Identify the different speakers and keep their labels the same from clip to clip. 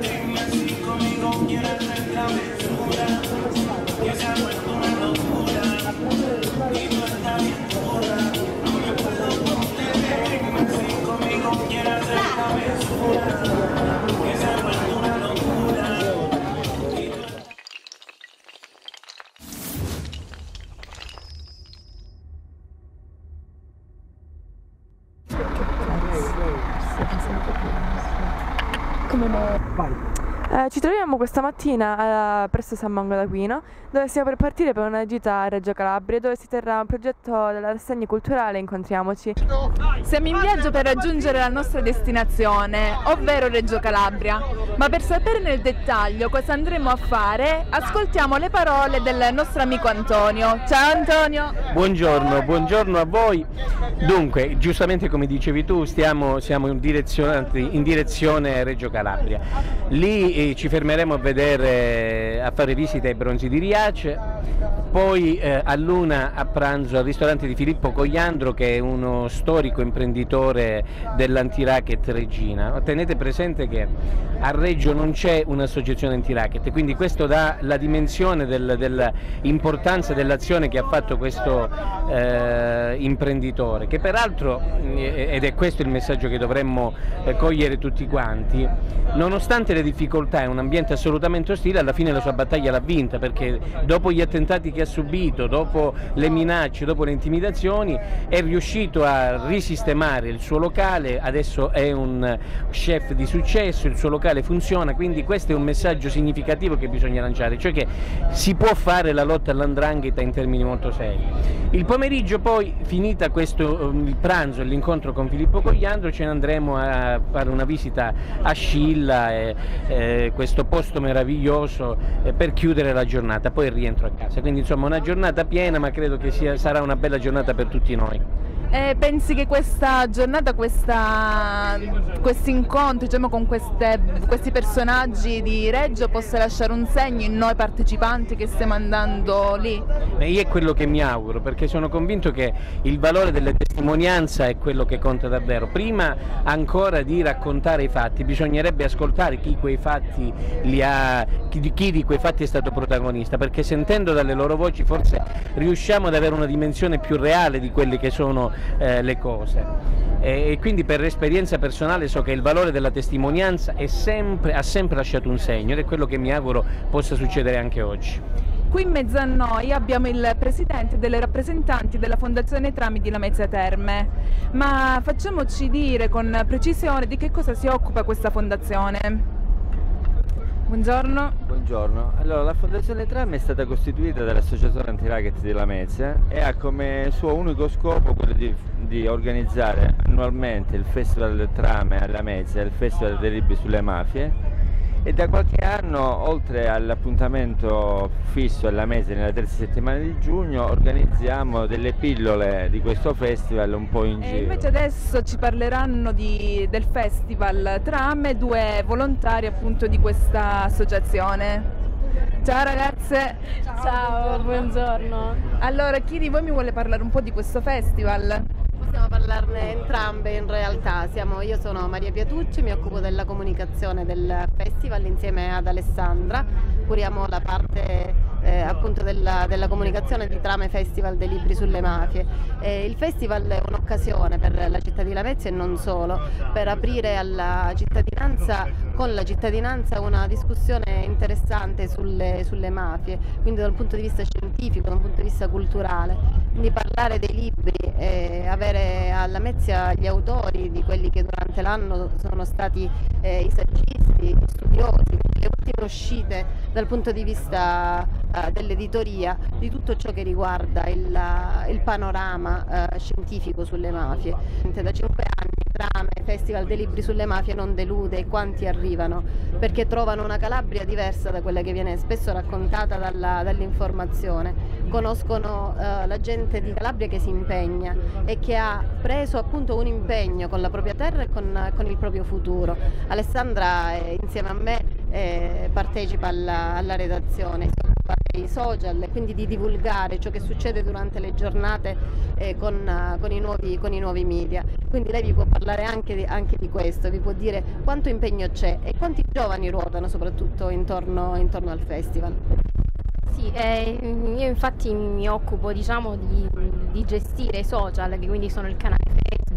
Speaker 1: Come questa mattina eh, presso San Mango d'Aquino dove stiamo per partire per una gita a Reggio Calabria dove si terrà un progetto della rassegna culturale Incontriamoci.
Speaker 2: Siamo in viaggio per raggiungere la nostra destinazione, ovvero Reggio Calabria, ma per sapere nel dettaglio cosa andremo a fare ascoltiamo le parole del nostro amico Antonio. Ciao Antonio!
Speaker 3: Buongiorno, buongiorno a voi. Dunque, giustamente come dicevi tu, stiamo, siamo in direzione, in direzione Reggio Calabria. Lì ci fermeremo a vedere, a fare visita ai bronzi di Riace, poi eh, a luna a pranzo al ristorante di Filippo Cogliandro che è uno storico imprenditore dell'antiracket Regina. Tenete presente che a Reggio non c'è un'associazione antiracket, quindi questo dà la dimensione del, dell'importanza dell'azione che ha fatto questo eh, imprenditore, che peraltro, eh, ed è questo il messaggio che dovremmo eh, cogliere tutti quanti, nonostante le difficoltà e un ambiente assolutamente ostile, alla fine la sua battaglia l'ha vinta perché dopo gli attentati che ha subito, dopo le minacce, dopo le intimidazioni, è riuscito a risistemare il suo locale, adesso è un chef di successo, il suo locale funziona, quindi questo è un messaggio significativo che bisogna lanciare, cioè che si può fare la lotta all'andrangheta in termini molto seri. Il pomeriggio poi, finita questo il pranzo l'incontro con Filippo Cogliandro, ce ne andremo a fare una visita a Scilla, e, eh, questo posto meraviglioso, eh, per chiudere la giornata, poi rientro a casa. Quindi insomma una giornata piena ma credo che sia, sarà una bella giornata per tutti noi.
Speaker 2: E pensi che questa giornata, questi incontri diciamo, con queste, questi personaggi di Reggio possa lasciare un segno in noi partecipanti che stiamo andando lì?
Speaker 3: Beh, io è quello che mi auguro perché sono convinto che il valore delle testimonianze è quello che conta davvero. Prima ancora di raccontare i fatti bisognerebbe ascoltare chi ha, chi, chi di quei fatti è stato protagonista perché sentendo dalle loro voci forse riusciamo ad avere una dimensione più reale di quelle che sono eh, le cose. E, e, quindi per esperienza personale so che il valore della testimonianza sempre, ha sempre lasciato un segno ed è quello che mi auguro possa succedere anche oggi.
Speaker 2: Qui in mezzo a noi abbiamo il presidente delle rappresentanti della Fondazione Trami di Lamezia Terme, ma facciamoci dire con precisione di che cosa si occupa questa fondazione. Buongiorno.
Speaker 4: Buongiorno. Allora, la Fondazione Tram è stata costituita dall'Associazione Antiracket di Lamezia e ha come suo unico scopo quello di, di organizzare annualmente il Festival del Trame a Lamezia il Festival dei Libri sulle Mafie e da qualche anno oltre all'appuntamento fisso alla mese nella terza settimana di giugno organizziamo delle pillole di questo festival un po' in
Speaker 2: e
Speaker 4: giro.
Speaker 2: Invece adesso ci parleranno di, del festival Trame due volontari appunto di questa associazione. Ciao ragazze!
Speaker 5: Ciao, Ciao buongiorno!
Speaker 2: Allora, chi di voi mi vuole parlare un po' di questo festival?
Speaker 5: Possiamo parlarne entrambe in realtà. Siamo, io sono Maria Piatucci, mi occupo della comunicazione del festival insieme ad Alessandra. Curiamo la parte eh, appunto della, della, comunicazione di Trame Festival dei Libri sulle Mafie. Eh, il festival è un'occasione per la città di Lamezia e non solo, per aprire alla cittadinanza, con la cittadinanza una discussione interessante sulle, sulle mafie, quindi dal punto di vista scientifico, dal punto di vista culturale. Quindi parlare dei libri, eh, avere a Lamezia gli autori di quelli che durante l'anno sono stati eh, i saggisti, gli studiosi, le ultime uscite dal punto di vista uh, dell'editoria di tutto ciò che riguarda il, uh, il panorama uh, scientifico sulle mafie. Da cinque anni Trame, Festival dei Libri sulle Mafie non delude quanti arrivano perché trovano una Calabria diversa da quella che viene spesso raccontata dall'informazione. Conoscono la gente di Calabria che si impegna e che ha preso appunto un impegno con la propria terra e con, con il proprio futuro. Alessandra eh, insieme a me eh, partecipa alla, alla redazione, si social e quindi di divulgare ciò che succede durante le giornate eh, con, con, i nuovi, con, i nuovi, media. Quindi lei vi può parlare anche di, anche di, questo, vi può dire quanto impegno c'è e quanti giovani ruotano soprattutto intorno, intorno al festival.
Speaker 6: Sì, eh, io infatti mi occupo diciamo, di, di, gestire i social, che quindi sono il canale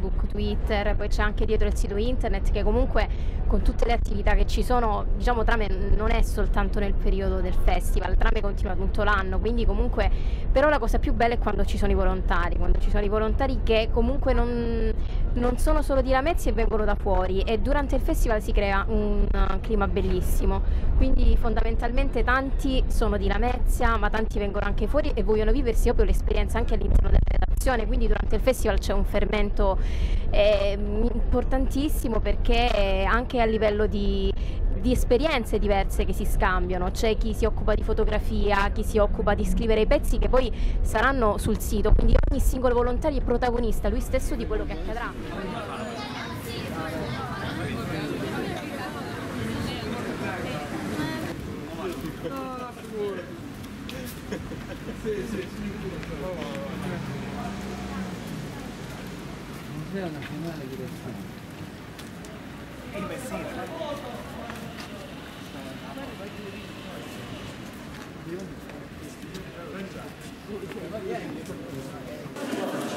Speaker 6: Facebook, Twitter, poi c'è anche dietro il sito internet che comunque con tutte le attività che ci sono, diciamo Trame non è soltanto nel periodo del festival, Trame continua tutto l'anno, quindi comunque però la cosa più bella è quando ci sono i volontari, quando ci sono i volontari che comunque non, non sono solo di Lamezia e vengono da fuori e durante il festival si crea un clima bellissimo, quindi fondamentalmente tanti sono di Lamezia ma tanti vengono anche fuori e vogliono viversi proprio l'esperienza anche all'interno della redazione, quindi durante il festival c'è un fermento eh, importantissimo perché anche a livello di, di esperienze diverse che si scambiano, c'è chi si occupa di fotografia, chi si occupa di scrivere i pezzi che poi saranno sul sito, quindi ogni singolo volontario è protagonista lui stesso di quello che accadrà.
Speaker 7: Museo Nazionale di Restauro. Il Messina.
Speaker 8: si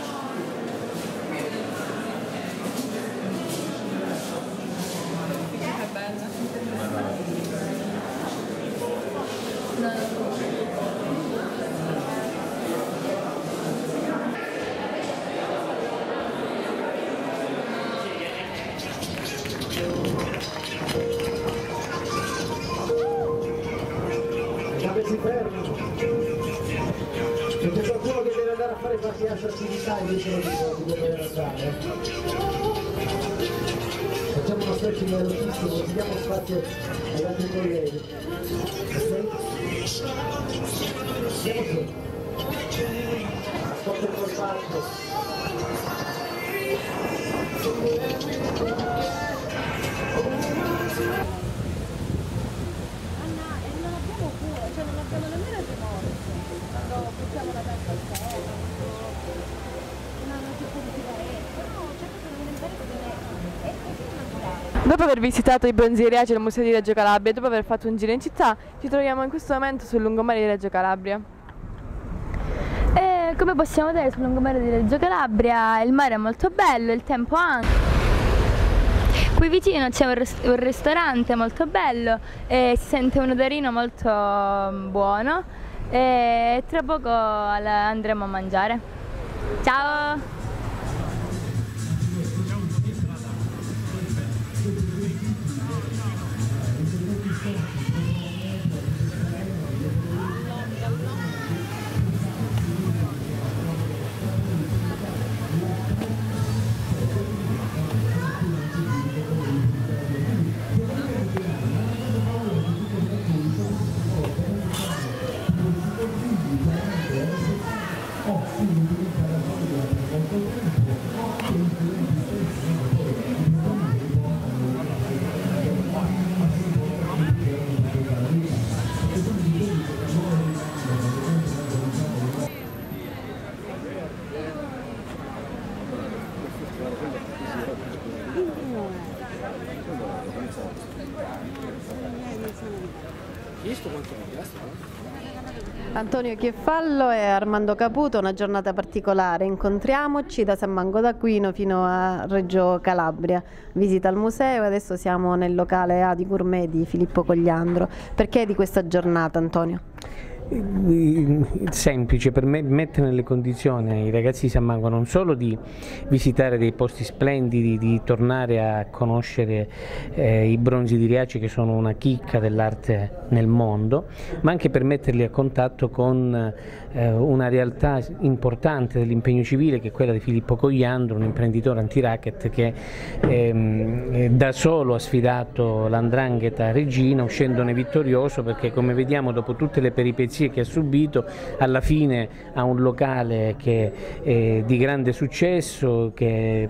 Speaker 8: andare a fare qualche altra attività invece dico di dove deve andare. Facciamo uno stretching velocissimo, così diamo spazio agli altri colleghi. Andiamo su. Ascolta il colpaccio.
Speaker 1: Dopo aver visitato i bronzi Riaci al Museo di Reggio Calabria e dopo aver fatto un giro in città, ci troviamo in questo momento sul lungomare di Reggio Calabria.
Speaker 9: E come possiamo vedere sul lungomare di Reggio Calabria il mare è molto bello, il tempo anche. Qui vicino c'è un, res- un, ristorante molto bello e si sente un odorino molto mm, buono e tra poco andremo a mangiare. Ciao!
Speaker 5: Antonio Chieffallo e Armando Caputo, una giornata particolare. Incontriamoci da San Mango d'Aquino fino a Reggio Calabria. Visita al museo e adesso siamo nel locale A di Gourmet di Filippo Cogliandro. Perché di questa giornata, Antonio?
Speaker 3: Semplice per me, mettere nelle condizioni i ragazzi di San Mango non solo di visitare dei posti splendidi, di tornare a conoscere eh, i bronzi di Riaci che sono una chicca dell'arte nel mondo, ma anche per metterli a contatto con una realtà importante dell'impegno civile che è quella di Filippo Cogliandro, un imprenditore anti-racket che ehm, da solo ha sfidato l'andrangheta regina uscendone vittorioso perché come vediamo dopo tutte le peripezie che ha subito, alla fine ha un locale che è di grande successo, che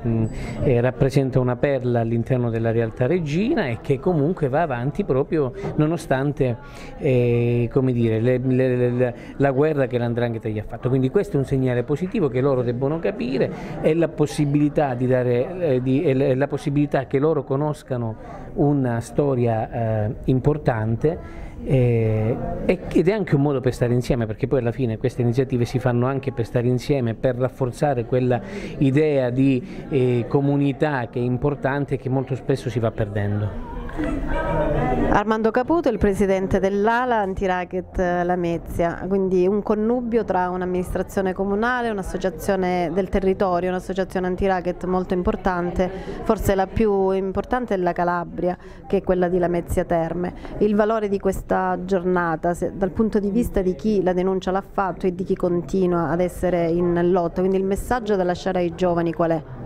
Speaker 3: eh, rappresenta una perla all'interno della realtà regina e che comunque va avanti proprio nonostante eh, dire, le, le, le, la guerra che l'Andrangheta gli ha fatto. Quindi questo è un segnale positivo che loro debbono capire e la possibilità, di dare, eh, di, la possibilità che loro conoscano una storia eh, importante eh, ed è anche un modo per stare insieme perché poi alla fine queste iniziative si fanno anche per stare insieme, per rafforzare quella idea di eh, comunità che è importante e che molto spesso si va perdendo.
Speaker 5: Armando Caputo, il presidente dell'ALA Antiracket Lamezia, quindi un connubio tra un'amministrazione comunale, un'associazione del territorio, un'associazione antiracket molto importante, forse la più importante è la Calabria, che è quella di Lamezia Terme. Il valore di questa giornata, dal punto di vista di chi la denuncia l'ha fatto e di chi continua ad essere in lotta, quindi il messaggio da lasciare ai giovani qual è?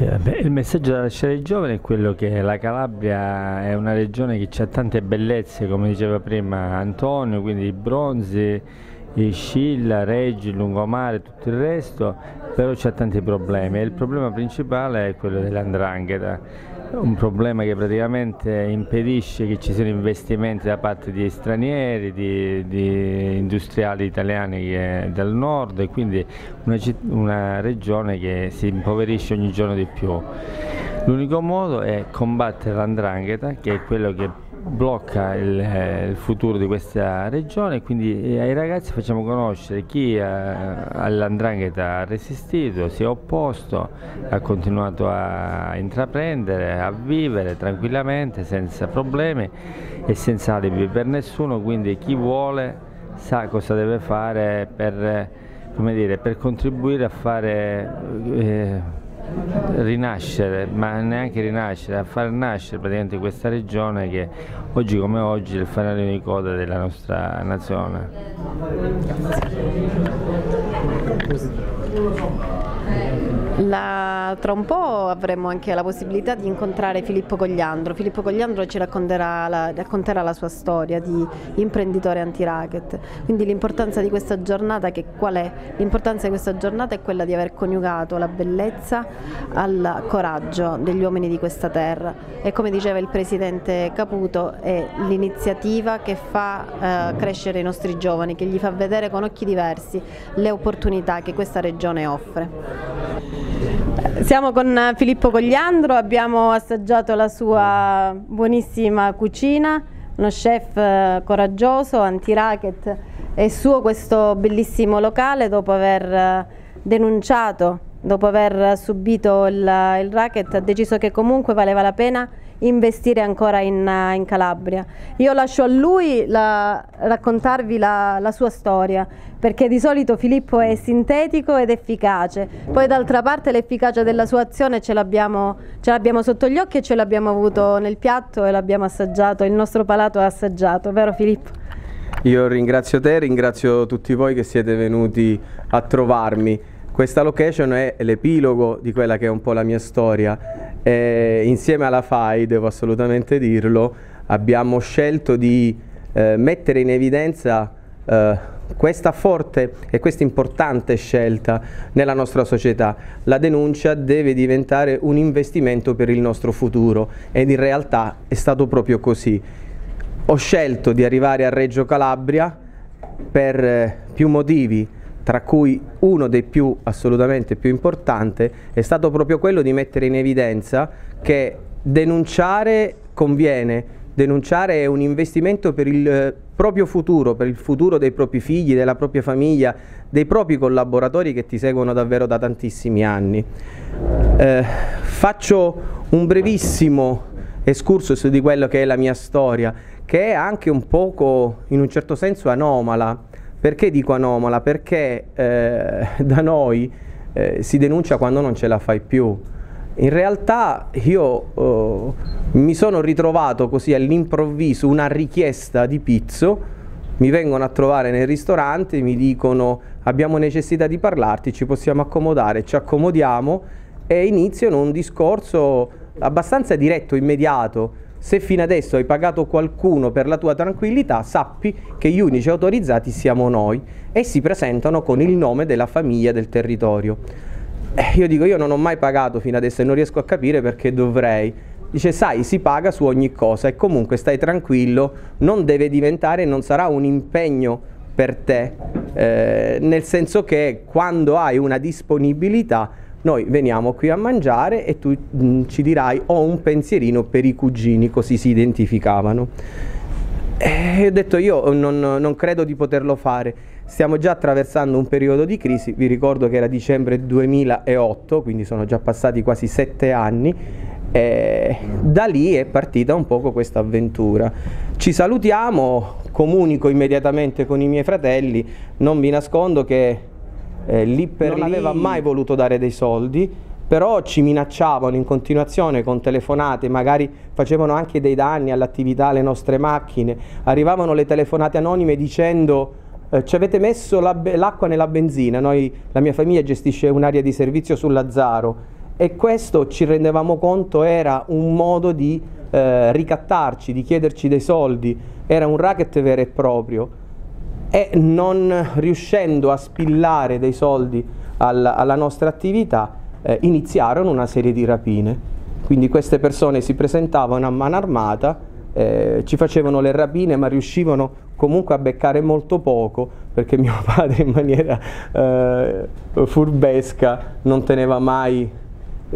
Speaker 4: Eh, il messaggio da lasciare ai giovani è quello che la Calabria è una regione che ha tante bellezze, come diceva prima Antonio, quindi i bronzi, i Scilla, Reggi, lungomare, tutto il resto, però c'è tanti problemi. E il problema principale è quello dell'andrangheta un problema che praticamente impedisce che ci siano investimenti da parte di stranieri, di, di industriali italiani del nord e quindi una, una regione che si impoverisce ogni giorno di più. L'unico modo è combattere l'andrangheta che è quello che blocca il, eh, il, futuro di questa regione quindi eh, ai ragazzi facciamo conoscere chi eh, all'andrangheta ha resistito, si è opposto, ha continuato a intraprendere, a vivere tranquillamente senza problemi e senza alibi per nessuno, quindi chi vuole sa cosa deve fare per, dire, per contribuire a fare eh, rinascere, ma neanche rinascere, a far nascere praticamente questa regione che oggi come oggi è il fanale di coda della nostra nazione.
Speaker 5: La, tra un po' avremo anche la possibilità di incontrare Filippo Cogliandro. Filippo Cogliandro ci racconterà la, racconterà la sua storia di imprenditore anti-racket. Quindi l'importanza di questa giornata, che qual è? L'importanza di questa giornata è quella di aver coniugato la bellezza al coraggio degli uomini di questa terra. E come diceva il presidente Caputo, è l'iniziativa che fa eh, crescere i nostri giovani, che gli fa vedere con occhi diversi le opportunità che questa regione offre. Siamo con Filippo Cogliandro, abbiamo assaggiato la sua buonissima cucina, uno chef eh, coraggioso, anti-racket, è suo questo bellissimo locale dopo aver eh, denunciato, dopo aver subito il, il racket, ha deciso che comunque valeva la pena investire ancora in, in Calabria. Io lascio a lui la, raccontarvi la, la, sua storia, perché di solito Filippo è sintetico ed efficace, poi d'altra parte l'efficacia della sua azione ce l'abbiamo sotto gli occhi e ce l'abbiamo avuto nel piatto e l'abbiamo assaggiato, il nostro palato ha assaggiato, vero Filippo?
Speaker 10: Io ringrazio te, ringrazio tutti voi che siete venuti a trovarmi. Questa location è l'epilogo di quella che è un po' la mia storia. E insieme alla FAI, devo assolutamente dirlo, abbiamo scelto di eh, mettere in evidenza eh, questa forte e questa importante scelta nella nostra società. La denuncia deve diventare un investimento per il nostro futuro ed in realtà è stato proprio così. Ho scelto di arrivare a Reggio Calabria per eh, più motivi tra cui uno dei più assolutamente più importante è stato proprio quello di mettere in evidenza che denunciare conviene, denunciare è un investimento per il eh, proprio futuro, per il futuro dei propri figli, della propria famiglia, dei propri collaboratori che ti seguono davvero da tantissimi anni. Eh, faccio un brevissimo excursus di quello che è la mia storia, che è anche un poco, in un certo senso, anomala, perché dico anomala? Perché eh, da noi eh, si denuncia quando non ce la fai più. In realtà io eh, mi sono ritrovato così all'improvviso una richiesta di pizzo, mi vengono a trovare nel ristorante, mi dicono abbiamo necessità di parlarti, ci possiamo accomodare, ci accomodiamo e iniziano un discorso abbastanza diretto, immediato se fino adesso hai pagato qualcuno per la tua tranquillità, sappi che gli unici autorizzati siamo noi e si presentano con il nome della famiglia del territorio. Eh, io dico, io non ho mai pagato fino adesso e non riesco a capire perché dovrei. Dice, sai, si paga su ogni cosa e comunque stai tranquillo, non deve diventare, non sarà un impegno per te, eh, nel senso che quando hai una disponibilità noi veniamo qui a mangiare e tu mh, mm, ci dirai ho un pensierino per i cugini, così si identificavano. E ho detto io non, non credo di poterlo fare, stiamo già attraversando un periodo di crisi, vi ricordo che era dicembre 2008, quindi sono già passati quasi sette anni, e da lì è partita un poco questa avventura. Ci salutiamo, comunico immediatamente con i miei fratelli, non vi nascondo che eh, lì per non lì... aveva mai voluto dare dei soldi, però ci minacciavano in continuazione con telefonate, magari facevano anche dei danni all'attività, alle nostre macchine, arrivavano le telefonate anonime dicendo eh, ci avete messo l'acqua nella benzina, Noi, la mia famiglia gestisce un'area di servizio sull'Azzaro e questo ci rendevamo conto era un modo di eh, ricattarci, di chiederci dei soldi, era un racket vero e proprio e non riuscendo a spillare dei soldi alla, alla nostra attività eh, iniziarono una serie di rapine. Quindi queste persone si presentavano a mano armata, eh, ci facevano le rapine ma riuscivano comunque a beccare molto poco perché mio padre in maniera eh, furbesca non teneva mai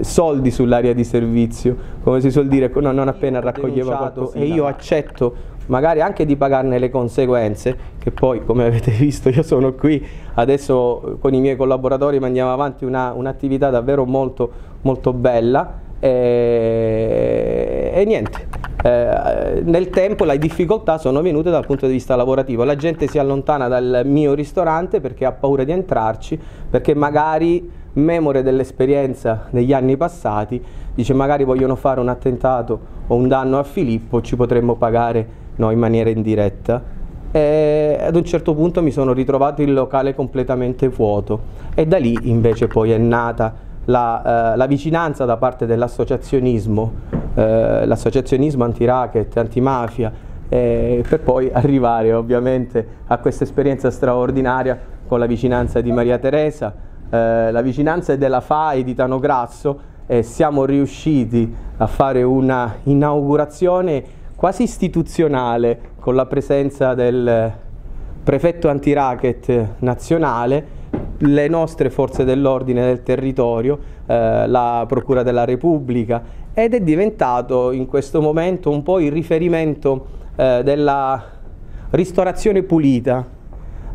Speaker 10: soldi sull'area di servizio, come si suol dire, non appena raccoglieva qualcosa e io accetto magari anche di pagarne le conseguenze, che poi come avete visto io sono qui, adesso con i miei collaboratori mandiamo avanti un'attività un davvero molto, molto bella. E, e niente, eh, nel tempo le difficoltà sono venute dal punto di vista lavorativo, la gente si allontana dal mio ristorante perché ha paura di entrarci, perché magari memore dell'esperienza degli anni passati, dice magari vogliono fare un attentato o un danno a Filippo, ci potremmo pagare no, in maniera indiretta. E ad un certo punto mi sono ritrovato il locale completamente vuoto. E da lì invece poi è nata la, eh, la vicinanza da parte dell'associazionismo, eh, l'associazionismo anti-racket, antimafia, eh, per poi arrivare ovviamente a questa esperienza straordinaria con la vicinanza di Maria Teresa, eh, la vicinanza della FAI di Tano Grasso e siamo riusciti a fare una inaugurazione quasi istituzionale con la presenza del prefetto anti-racket nazionale, le nostre forze dell'ordine del territorio, eh, la Procura della Repubblica ed è diventato in questo momento un po' il riferimento eh, della ristorazione pulita.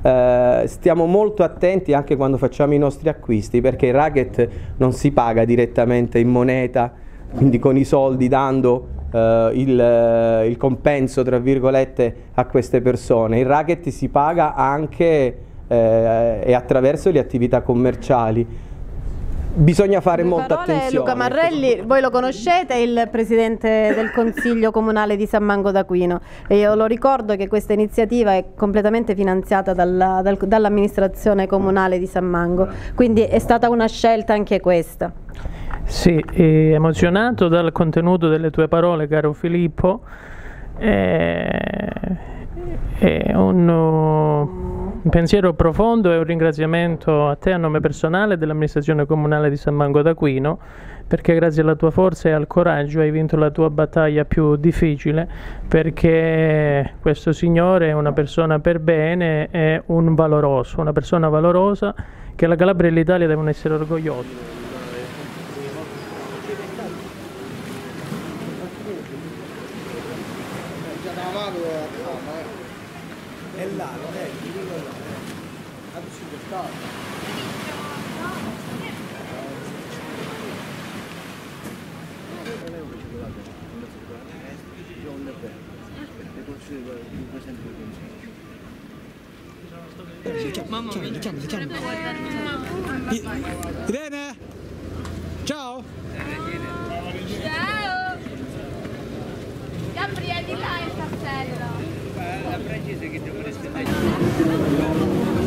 Speaker 10: Eh, stiamo molto attenti anche quando facciamo i nostri acquisti perché il racket non si paga direttamente in moneta, quindi con i soldi dando Uh, il, uh, il, compenso tra virgolette a queste persone. Il racket si paga anche uh, e attraverso le attività commerciali. Bisogna fare
Speaker 5: Le
Speaker 10: molta
Speaker 5: parole,
Speaker 10: attenzione.
Speaker 5: Luca Marrelli, voi lo conoscete, è il presidente del Consiglio Comunale di San Mango d'Aquino e io lo ricordo che questa iniziativa è completamente finanziata dalla, dal, dall'amministrazione comunale di San Mango, quindi è stata una scelta anche questa.
Speaker 11: Sì, emozionato dal contenuto delle tue parole, caro Filippo. È, è un, un, pensiero profondo e un ringraziamento a te a nome personale dell'amministrazione comunale di San Mango d'Aquino perché grazie alla tua forza e al coraggio hai vinto la tua battaglia più difficile perché questo signore è una persona per bene, è un valoroso, una persona valorosa che la Calabria e l'Italia devono essere orgogliosi.
Speaker 8: Mamma mia. Li chiamo, li chiamo. Irene? Ciao.
Speaker 9: Ciao. Gabriele, di là il castello.
Speaker 7: La francese che devo rispettare.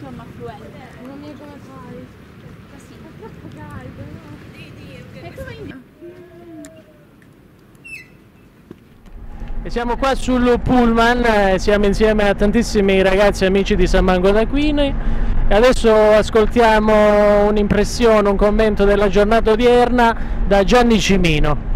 Speaker 9: Sono affluente. Non mi come fai. Così, è troppo caldo, no? E come in...
Speaker 11: E siamo qua sul pullman, eh, siamo insieme a tantissimi ragazzi e amici di San Mango d'Aquino e adesso ascoltiamo un'impressione, un commento della giornata odierna da Gianni Cimino.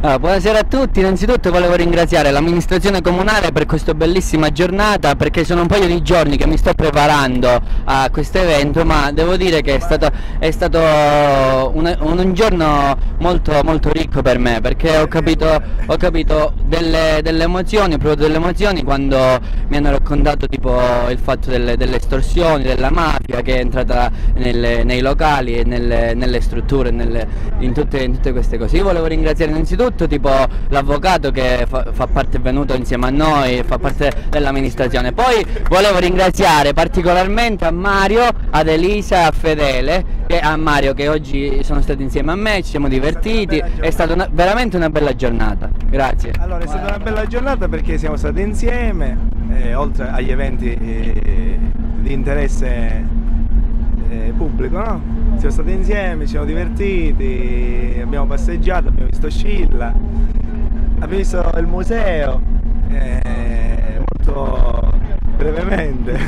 Speaker 12: Allora, buonasera a tutti, innanzitutto volevo ringraziare l'amministrazione comunale per questa bellissima giornata perché sono un paio di giorni che mi sto preparando a questo evento ma devo dire che è stato, è stato un, un giorno molto, molto ricco per me perché ho capito, ho capito delle, delle, emozioni, ho provato delle emozioni quando mi hanno raccontato tipo il fatto delle, delle estorsioni, della mafia che è entrata nelle, nei locali e nelle, nelle strutture, in tutte, in tutte queste cose. Io volevo ringraziare innanzitutto tutto, tipo l'avvocato che fa, fa, parte, è venuto insieme a noi, fa parte dell'amministrazione. Poi volevo ringraziare particolarmente a Mario, ad Elisa e a Fedele, e a Mario che oggi sono stati insieme a me, ci siamo divertiti, è stata una, veramente una bella giornata. Grazie.
Speaker 13: Allora, è stata una bella giornata perché siamo stati insieme, eh, oltre agli eventi eh, di interesse eh, pubblico, no? Siamo stati insieme, ci siamo divertiti, abbiamo passeggiato, abbiamo visto Scilla, abbiamo visto il museo, eh, molto brevemente.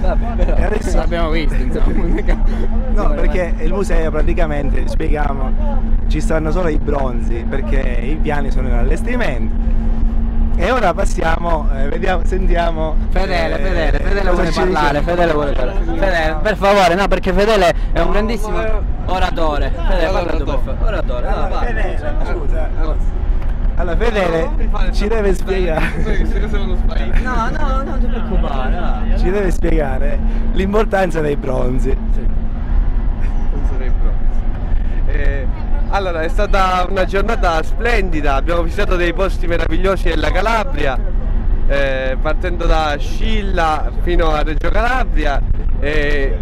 Speaker 12: Vabbè, e adesso l'abbiamo visto insomma.
Speaker 13: no perché il museo praticamente spieghiamo ci stanno solo i bronzi perché i piani sono in allestimento e ora passiamo, eh, vediamo, sentiamo.
Speaker 12: Fedele, eh, Fedele, Fedele vuole parlare, Fedele vuole parlare. Fedele, per favore, no, perché Fedele è un grandissimo oratore. Fedele, parla tu, per favore. Oratore, no,
Speaker 13: allora, Fedele, scusa. Allora Fedele ci deve spiegare.
Speaker 12: No, no, non ti preoccupare.
Speaker 13: Ci deve spiegare l'importanza dei bronzi. Sì.
Speaker 14: L'importanza dei bronzi. Eh, allora, è stata una giornata splendida, abbiamo visitato dei posti meravigliosi della Calabria, eh, partendo da Scilla fino a Reggio Calabria, e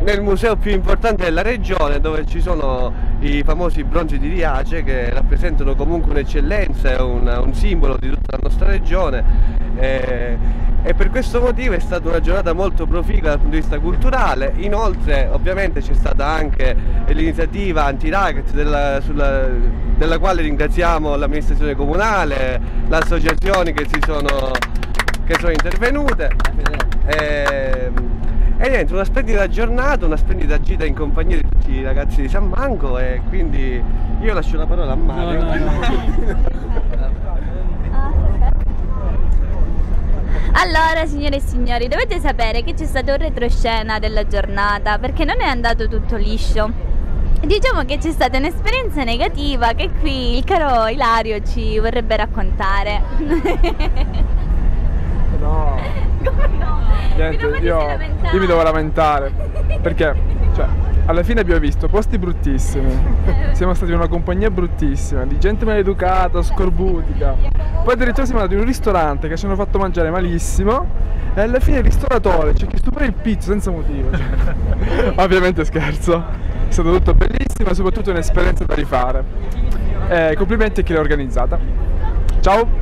Speaker 14: nel museo più importante della regione dove ci sono i famosi bronzi di Riace che rappresentano comunque un'eccellenza e un, un, simbolo di tutta la nostra regione. Eh, e per questo motivo è stata una giornata molto proficua dal punto di vista culturale inoltre ovviamente c'è stata anche l'iniziativa anti-racket della, sulla, della quale ringraziamo l'amministrazione comunale le associazioni che, si sono, che sono intervenute eh, e niente, una splendida giornata, una splendida gita in compagnia di tutti i ragazzi di San Manco e quindi io lascio la parola a Mario. No, no, no.
Speaker 15: Allora, signore e signori, dovete sapere che c'è stato un retroscena della giornata perché non è andato tutto liscio. Diciamo che c'è stata un'esperienza negativa che qui il caro Ilario ci vorrebbe raccontare.
Speaker 16: No.
Speaker 15: Come no?
Speaker 16: Niente, io, io mi devo lamentare perché, cioè, alla fine abbiamo visto posti bruttissimi. Siamo stati in una compagnia bruttissima, di gente maleducata, scorbutica. Poi addirittura siamo andati in un ristorante che ci hanno fatto mangiare malissimo. E alla fine il ristoratore ci ha chiesto pure il pizzo senza motivo. Cioè. Ovviamente scherzo. È stato tutto bellissimo e soprattutto un'esperienza da rifare. Eh, complimenti a chi l'ha organizzata. Ciao!